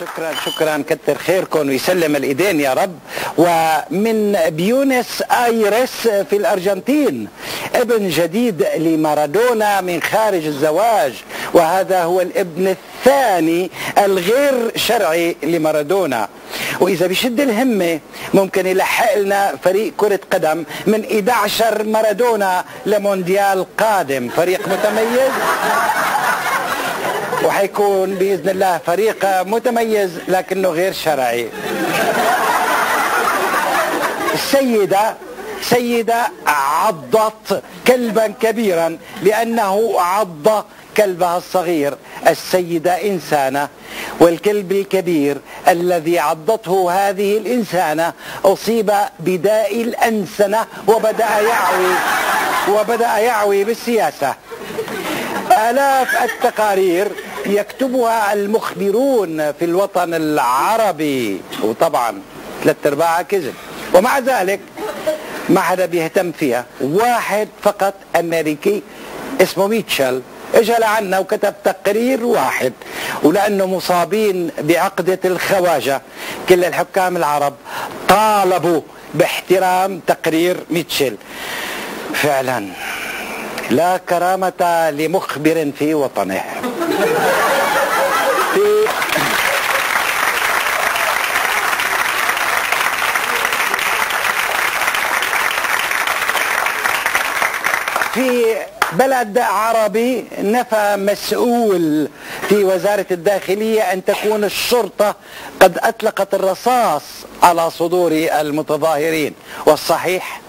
شكرا شكرا. كتر خيركم ويسلم الإيدين يا رب. ومن بيونس آيرس في الأرجنتين ابن جديد لمارادونا من خارج الزواج. وهذا هو الابن الثاني الغير شرعي لمارادونا. وإذا بشد الهمه ممكن يلحق لنا فريق كرة قدم من 11 مارادونا لمونديال قادم. فريق متميز؟ وحيكون بإذن الله فريق متميز لكنه غير شرعي. السيدة سيدة عضت كلبا كبيرا لأنه عض كلبها الصغير. السيدة إنسانة والكلب الكبير الذي عضته هذه الإنسانة أصيب بداء الأنسنة وبدأ يعوي وبدأ يعوي بالسياسة. آلاف التقارير يكتبها المخبرون في الوطن العربي. وطبعا ثلاث ارباعها كذب. ومع ذلك ما حدا بيهتم فيها. واحد فقط أمريكي اسمه ميتشل. اجى لعنا وكتب تقرير واحد. ولأنه مصابين بعقدة الخواجة. كل الحكام العرب طالبوا باحترام تقرير ميتشل. فعلا. لا كرامة لمخبر في وطنه. في في بلد عربي نفى مسؤول في وزارة الداخلية أن تكون الشرطة قد أطلقت الرصاص على صدور المتظاهرين والصحيح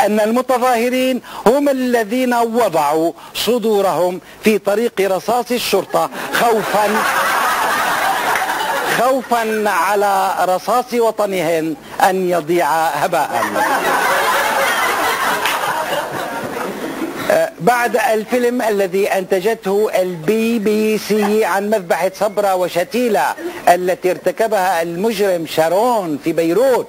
أن المتظاهرين هم الذين وضعوا صدورهم في طريق رصاص الشرطة خوفا خوفا على رصاص وطنهم أن يضيع هباء بعد الفيلم الذي أنتجته البي بي سي عن مذبحة صبرا وشاتيلا التي ارتكبها المجرم شارون في بيروت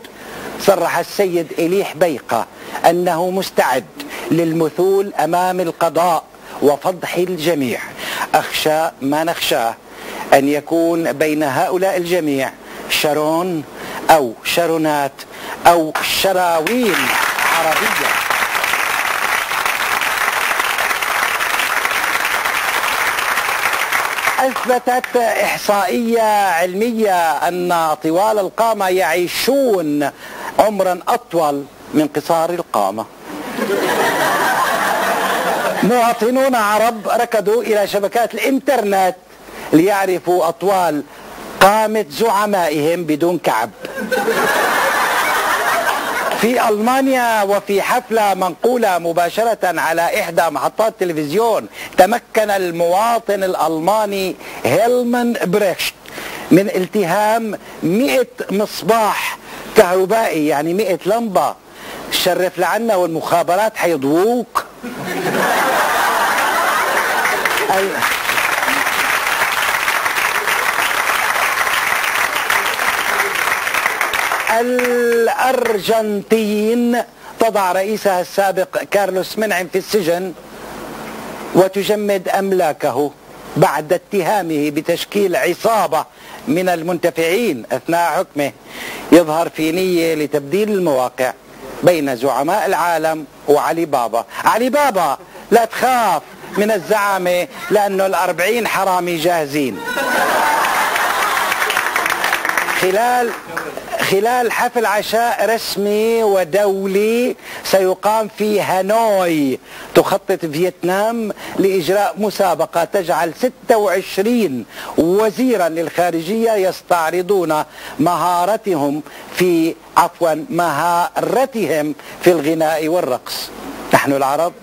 صرح السيد إليح بيقة أنه مستعد للمثول أمام القضاء وفضح الجميع. أخشى ما نخشاه أن يكون بين هؤلاء الجميع شارون أو شارونات أو شراوين عربية. أثبتت إحصائية علمية أن طوال القامة يعيشون عمرا أطول من قصار القامة. مواطنون عرب ركضوا إلى شبكات الإنترنت ليعرفوا أطوال قامة زعمائهم بدون كعب. في ألمانيا وفي حفلة منقولة مباشرة على إحدى محطات التلفزيون تمكن المواطن الألماني هيلمان بريشت من التهام مئة مصباح كهربائي يعني مئة لمبة. شرف لعنا والمخابرات حيضووك الأرجنتين تضع رئيسها السابق كارلوس منعم في السجن وتجمد أملاكه بعد اتهامه بتشكيل عصابة من المنتفعين أثناء حكمه يظهر في نية لتبديل المواقع بين زعماء العالم وعلي بابا. علي بابا لا تخاف من الزعامة لأنه الأربعين حرامي جاهزين. خلال خلال حفل عشاء رسمي ودولي سيقام في هانوي تخطط فيتنام لإجراء مسابقة تجعل 26 وزيرا للخارجية يستعرضون مهارتهم في عفوا مهارتهم في الغناء والرقص. نحن العرب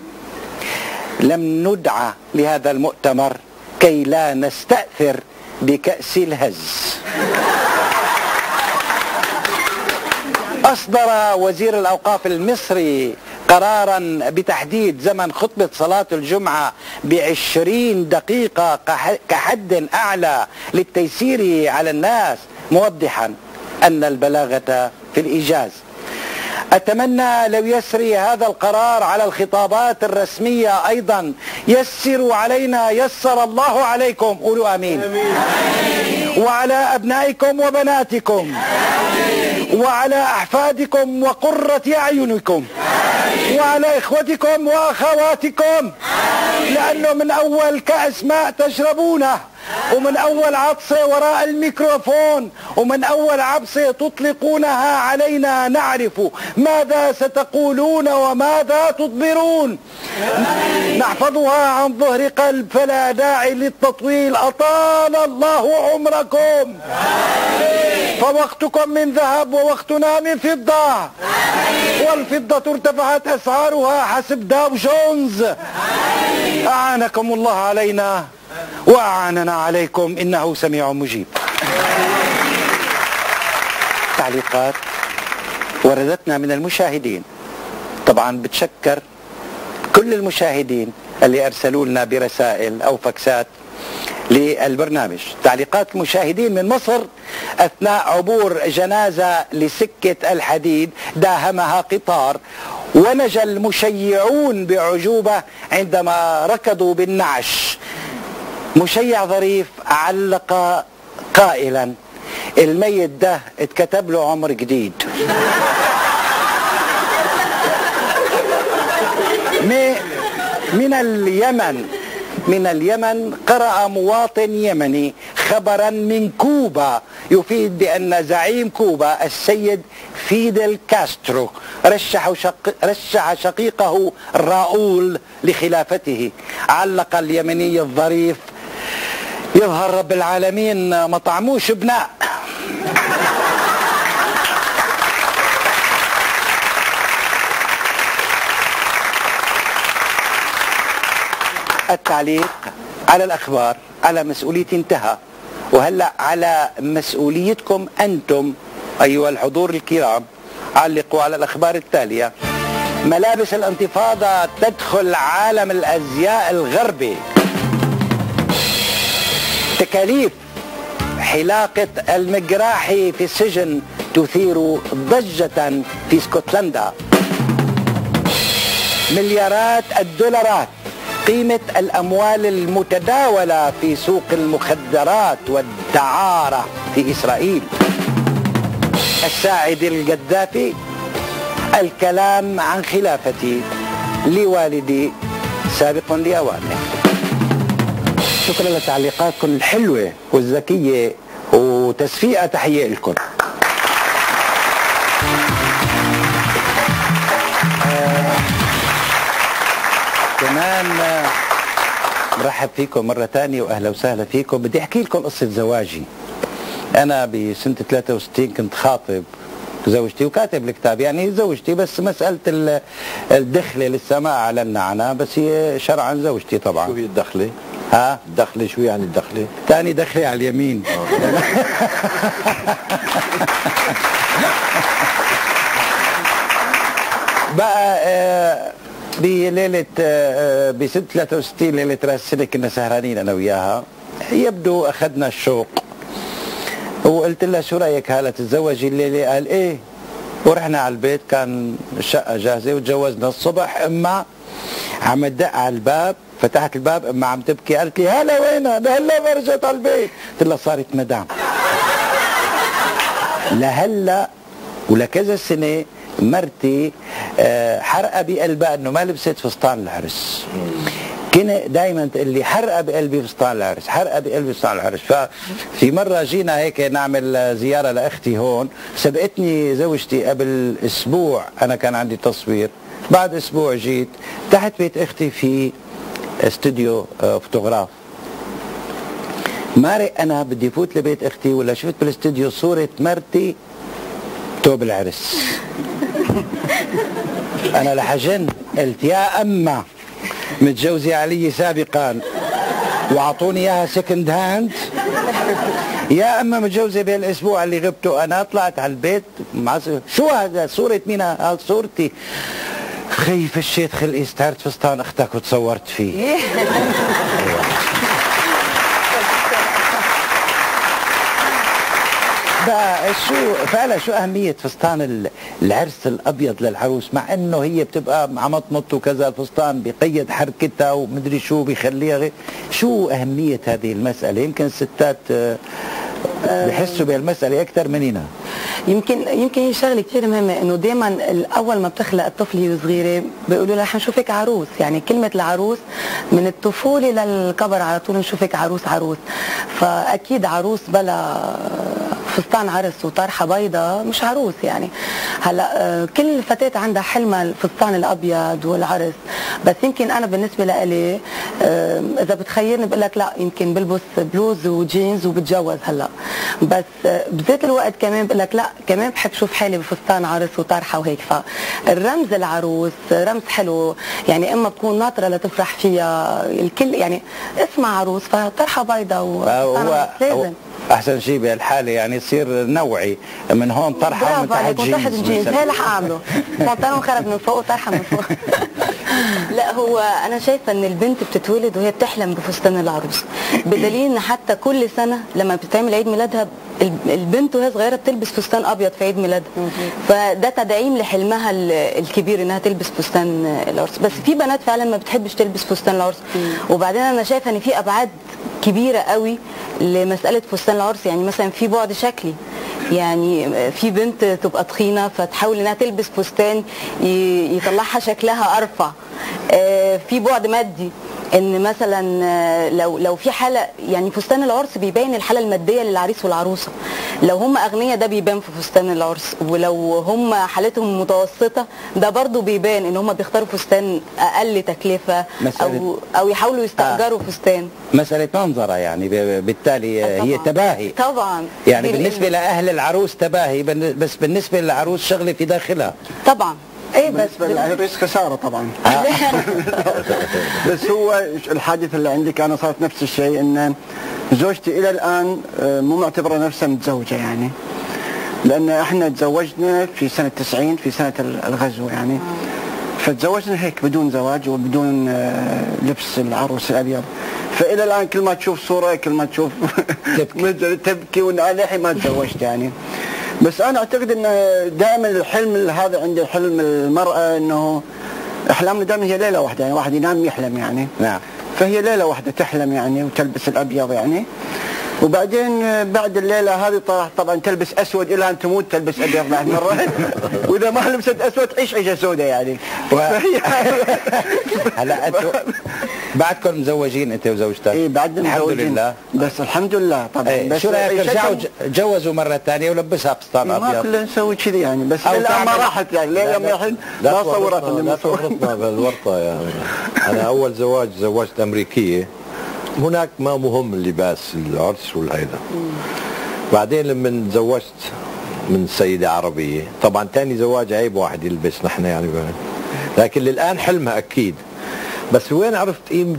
لم ندعى لهذا المؤتمر كي لا نستأثر بكأس الهز. أصدر وزير الأوقاف المصري قرارا بتحديد زمن خطبة صلاة الجمعة بعشرين دقيقة كحد أعلى للتيسير على الناس موضحا أن البلاغة في الإيجاز. أتمنى لو يسري هذا القرار على الخطابات الرسمية أيضا. يسروا علينا يسر الله عليكم. قولوا آمين, آمين. وعلى أبنائكم وبناتكم. وعلى أحفادكم وقرة أعينكم. وعلى إخوتكم وأخواتكم لأنه من أول كأس ماء تشربونه ومن أول عطسة وراء الميكروفون ومن أول عبسة تطلقونها علينا نعرف ماذا ستقولون وماذا تضبرون نحفظها عن ظهر قلب فلا داعي للتطويل. أطال الله عمركم. فوقتكم من ذهب ووقتنا من فضة. والفضة ارتفعت أسعارها حسب داو جونز. أعانكم الله علينا وأعاننا عليكم. إنه سميع مجيب. تعليقات وردتنا من المشاهدين. طبعا بتشكر كل المشاهدين اللي أرسلوا لنا برسائل أو فكسات للبرنامج. تعليقات المشاهدين من مصر أثناء عبور جنازة لسكة الحديد داهمها قطار ونجا المشيعون بعجوبة عندما ركضوا بالنعش. مشيع ظريف علق قائلا الميت ده اتكتب له عمر جديد. من اليمن من اليمن قرأ مواطن يمني خبرا من كوبا. يفيد بأن زعيم كوبا السيد فيدل كاسترو. رشح, شق رشح شقيقه راؤول لخلافته. علق اليمني الظريف. يظهر رب العالمين ما طعموش ابناء. التعليق على الأخبار على مسؤوليتي انتهى. وهلأ على مسؤوليتكم أنتم أيها الحضور الكرام علقوا على الأخبار التالية. ملابس الانتفاضة تدخل عالم الأزياء الغربي. تكاليف حلاقة المقراحي في السجن تثير ضجة في اسكتلندا. مليارات الدولارات قيمة الأموال المتداولة في سوق المخدرات والدعارة في إسرائيل. الساعد القذافي الكلام عن خلافتي لوالدي سابق لأوانه شكرا لتعليقاتكم الحلوة والذكية وتسفيقة تحية لكم. كمان برحب فيكم مرة ثانية وأهلا وسهلا فيكم بدي أحكي لكم قصة زواجي أنا بسنة 63 كنت خاطب زوجتي وكاتب الكتاب يعني زوجتي بس مسألة الدخلة لسه ما أعلنا عنها بس هي شرعا زوجتي طبعا شو هي الدخلة؟ ها؟ الدخلة شو يعني الدخلة؟ ثاني دخلة على اليمين بقى آه، بسنة 63 ليلة راس السنة كنا سهرانين أنا وياها. يبدو أخذنا الشوق. وقلت لها شو رأيك هلا تتزوجي؟ الليلة قال إيه. ورحنا على البيت كان الشقة جاهزة وتجوزنا. الصبح أما عم تدق على الباب فتحت الباب أما عم تبكي قالت لي هلا وينها لهلا ما رجعت على البيت. قلت لها صارت مدام. لهلا ولكذا سنة مرتي آه، حرقة بقلبها إنه ما لبست فستان العرس. كنا دائما تقول لي حرقة بقلبي فستان العرس حرقة بقلبي فستان العرس. ففي مرة جينا هيك نعمل زيارة لأختي هون سبقتني زوجتي قبل أسبوع أنا كان عندي تصوير. بعد أسبوع جيت تحت بيت أختي في استوديو آه، فوتوغراف. مارق أنا بدي فوت لبيت أختي ولا شفت بالاستوديو صورة مرتي توب العرس. أنا رح جن قلت يا أما متجوزة علي سابقا وأعطوني إياها second hand يا أما متجوزة بهالاسبوع اللي غبته أنا طلعت على البيت. مع شو هذا؟ صورة مين؟ هذا صورتي. خي فشيت خلقي استعرت فستان أختك وتصورت فيه. شو فعلا شو أهمية فستان العرس الأبيض للعروس؟ مع إنه هي بتبقى عمطمط وكذا الفستان بقيد حركتها ومدري شو بيخليها غير. شو أهمية هذه المسألة؟ يمكن الستات آه، بحسوا بهالمسألة أكثر مننا يمكن يمكن هي شغلة كثير مهمة إنه دائما أول ما بتخلق الطفل هي صغيرة بيقولوا لها رح نشوفك عروس. يعني كلمة العروس من الطفولة للكبر على طول نشوفك عروس عروس. فأكيد عروس بلا فستان عرس وطرحة بيضة مش عروس يعني. هلا آه، كل فتاة عندها حلمها الفستان الأبيض والعرس. بس يمكن أنا بالنسبة لإلي آه، إذا بتخيرني بقول لك لا يمكن بلبس بلوز وجينز وبتجوز هلا. بس آه، بذات الوقت كمان بقول لك لا كمان بحب شوف حالي بفستان عرس وطرحة وهيك. فالرمز العروس رمز حلو. يعني إما بكون ناطرة لتفرح فيها الكل يعني اسمها عروس فطرحة بيضة وفستان عرس لازم. أحسن شيء بهالحالة يعني يصير نوعي من هون طرحة ومن تحت جينز تحت جينز. هي اللي حاعمله بنطلون خرب من فوق وطرحة من فوق. لا هو أنا شايفة إن البنت بتتولد وهي بتحلم بفستان العروس. بدليل إن حتى كل سنة لما بتعمل عيد ميلادها البنت وهي صغيرة بتلبس فستان أبيض في عيد ميلادها. فده تدعيم لحلمها الكبير إنها تلبس فستان العرس. بس في بنات فعلا ما بتحبش تلبس فستان العرس. وبعدين أنا شايفة إن في أبعاد كبيرة قوي لمسألة فستان العرس. يعني مثلا في بعد شكلي. يعني في بنت تبقى تخينة فتحاول إنها تلبس فستان يطلعها شكلها أرفع. آه، في بعد مادي. إن مثلا آه، لو لو في حالة يعني فستان العرس بيبين الحالة المادية للعريس والعروسة. لو هم أغنياء ده بيبان في فستان العرس ولو هم حالتهم متوسطة ده برضو بيبان إن هم بيختاروا فستان أقل تكلفة أو أو يحاولوا يستأجروا آه. فستان. مسألة منظرة يعني بالتالي طبعًا. هي تباهي. طبعا. يعني بالنسبة لأهل العروس تباهي بس بالنسبة للعروس شغلة في داخلها. طبعا. إيه بس بالنسبة خسارة طبعا آه. بس هو الحادث اللي عندك أنا صارت نفس الشيء إن زوجتي إلى الآن آه، مو معتبرة نفسها متزوجة يعني لأن إحنا تزوجنا في سنة 90 في سنة الغزو يعني آه. فتزوجنا هيك بدون زواج وبدون لبس العروس الأبيض فإلى الآن كل ما تشوف صورة كل ما تشوف تبكي تبكي وأنا ما تزوجت يعني بس أنا أعتقد ان دائما الحلم هذا عند حلم المرأة إنه أحلامنا دائما هي ليلة واحدة يعني واحد ينام يحلم يعني. نعم. فهي ليلة واحدة تحلم يعني وتلبس الأبيض يعني. وبعدين بعد الليلة هذه طبعا تلبس أسود إلى أن تموت تلبس أبيض بعد مرة. وإذا ما لبست أسود تعيش عيشة سوداء يعني. و... هلا أنتم بعدكم مزوجين أنت وزوجتك؟ اي بعدنا الحمد مزوجين. لله. بس الحمد لله طبعا. إيه بس شو رأيك؟ رجعوا تجوزوا مرة ثانية ولبسها فستان ابيض ما كلنا نسوي كذي يعني بس لا ما راحت يعني. ليه يوم الحين ما صورت لا تورطنا بهالورطه يعني أنا أول زواج زوجت أمريكية. هناك ما مهم اللباس العرس والهيدا. بعدين لما تزوجت من سيدة عربية طبعا ثاني زواج عيب واحد يلبس نحن يعني. لكن للآن حلمها أكيد. بس وين عرفت قيمة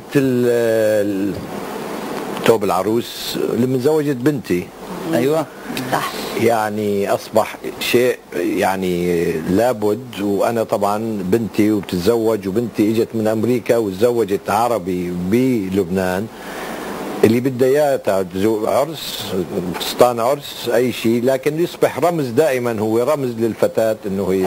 ثوب العروس؟ لما تزوجت بنتي. أيوه. صح يعني أصبح شيء يعني لابد وأنا طبعا بنتي وبتتزوج وبنتي إجت من أمريكا وتزوجت عربي بلبنان. اللي بدها إياه عرس فستان عرس أي شيء لكن يصبح رمز دائما هو رمز للفتاة إنه هي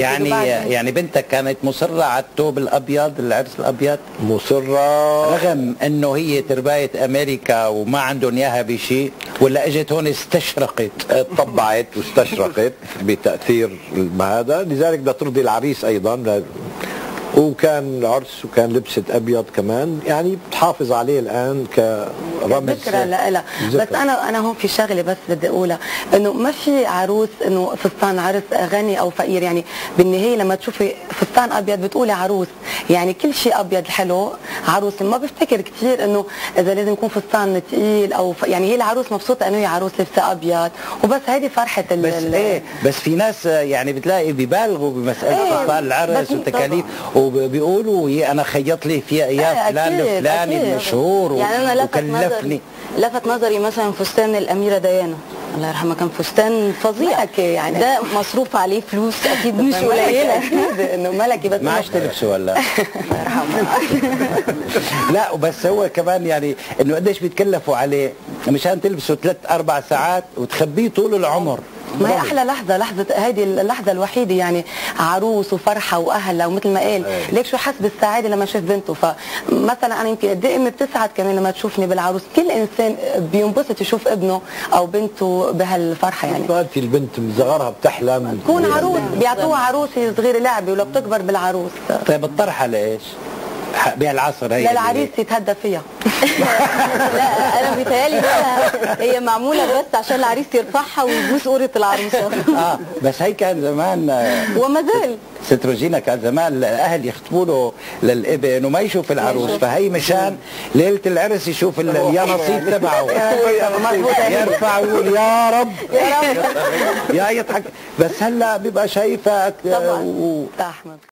يعني يعني بنتك كانت مصرة على الثوب الأبيض العرس الأبيض؟ مصرة. رغم إنه هي ترباية أمريكا وما عندهم إياها بشيء ولا إجت هون استشرقت. طبعت واستشرقت بتأثير هذا. لذلك بدها ترضي العريس أيضا وكان عرس وكان لبسة أبيض كمان. يعني بتحافظ عليه الآن كرمز. ذكرى لا لا بس أنا أنا هون في شغلة بس بدي أقولها. إنه ما في عروس إنه فستان عرس غني أو فقير. يعني بالنهاية لما تشوفي فستان أبيض بتقولي عروس. يعني كل شيء أبيض حلو عروس. ما بفتكر كثير إنه إذا لازم يكون فستان ثقيل أو ف... يعني هي العروس مبسوطة إنه هي عروس لابسة أبيض. وبس هيدي فرحة ال بس إيه بس في ناس يعني بتلاقي بيبالغوا بمسألة إيه فستان العرس والتكاليف. وبيقولوا هي أنا خيط لي فيها اياه فلان الفلاني المشهور يعني أنا لفت نظري لفت نظري مثلا فستان الأميرة ديانا. الله يرحمها كان فستان فظيع. يعني. ده مصروف عليه فلوس أكيد مش قليلة. أكيد إنه ملكي بس ما عادش تلبسه ولا؟ الله يرحمها لا وبس هو كمان يعني إنه قديش بيتكلفوا عليه؟ مشان تلبسه ثلاث أربع ساعات وتخبيه طول العمر. ما هي أحلى لحظة لحظة هذه اللحظة الوحيدة يعني عروس وفرحة واهله ومثل ما قال. أي. ليك شو حس بالسعاده لما شاف بنته؟ فمثلا أنا يمكن قد إيه أمي بتسعد كمان لما تشوفني بالعروس. كل إنسان بينبسط يشوف ابنه أو بنته بهالفرحة يعني. انت البنت من صغرها بتحلم؟ تكون عروس بيعطوها عروسة صغيرة لعبة ولو بتكبر بالعروس؟ طيب الطرحة ليش؟ ح- بهالعصر هي للعريس يتهدى فيها لا أنا بيتهيألي هي معمولة بس عشان العريس يرفعها ويبوس قوره العروسة. آه بس هي كان زمان آه، وما زال. ست روجينا كان زمان الأهل يخطبوا له للإبن وما يشوف العروس فهي مشان ليلة العرس يشوف ال- اليانصيب تبعه. يرفع ويقول يا رب. يا رب. يا يضحك. بس هلا بيبقى شايفك آه، طبعا. و- أحمد.